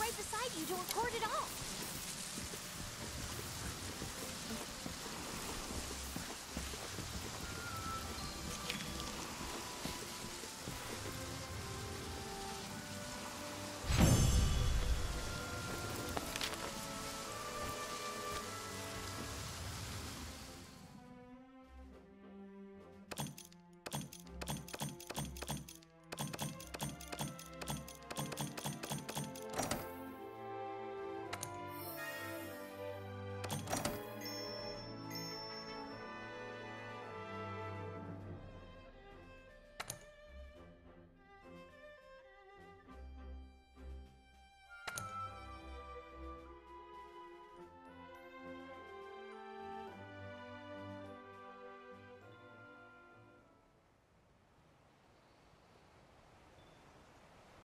right beside you to record it all.